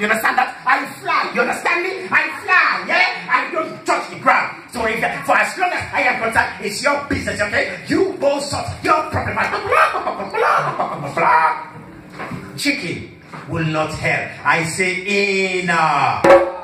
You understand that? I fly. You understand me? I fly. Yeah? I don't touch the ground. So if, for as long as I am concerned, it's your business, okay? You go sort your problem out. Chicken will not help. I say. Let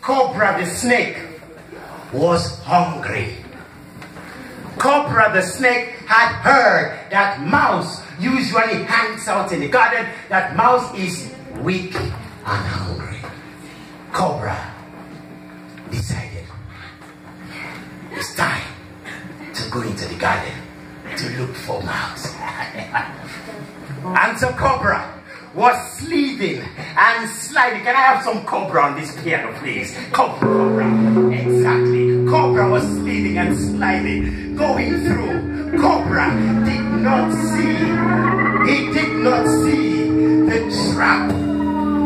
Cobra the snake was hungry. Cobra the snake had heard that mouse usually hangs out in the garden, that mouse is weak and hungry. Cobra decided it's time to go into the garden to look for mouse. and so Cobra was slithing and sliding. Can I have some Cobra on this piano, please? Cobra, Cobra. Exactly. Cobra was slithing and sliding, going through. Cobra did not see. He did not see the trap.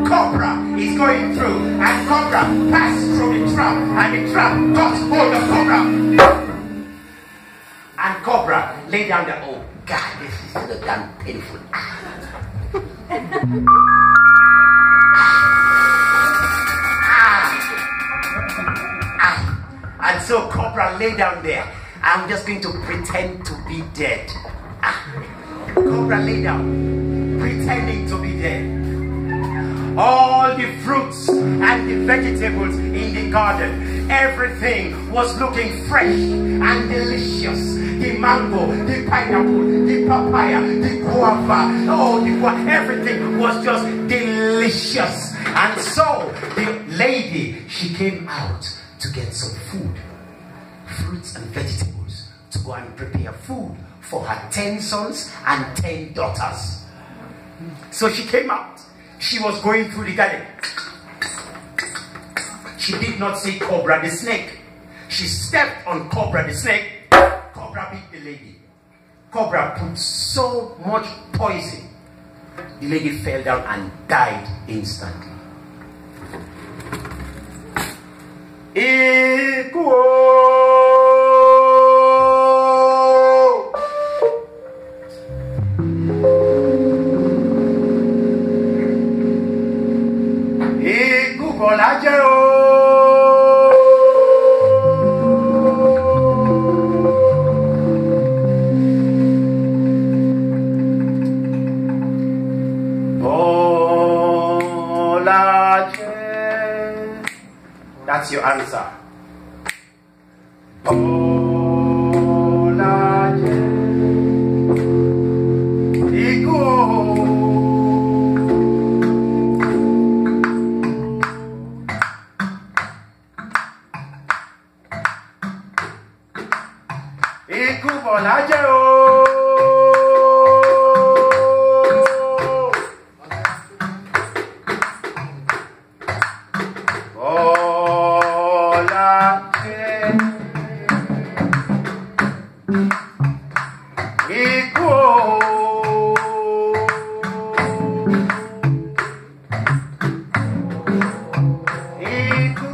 Cobra is going through, and Cobra passed through the trap, and the trap got hold of Cobra. And Cobra lay down there. Oh God, this is so damn painful. Ah. And so Cobra lay down there. I'm just going to pretend to be dead. Ah. Cobra lay down, pretending to be dead. All the fruits and the vegetables in the garden, everything was looking fresh and delicious. The mango, the pineapple, the papaya, the guava, oh, the gua- everything was just delicious. And so the lady, she came out to get some food, fruits and vegetables, to go and prepare food for her 10 sons and 10 daughters. So she came out. She was going through the garden. She did not see Cobra the snake. She stepped on Cobra the snake. Cobra bit the lady. Cobra put so much poison. The lady fell down and died instantly. Ikú o. Ikú o. Ansa. Oh.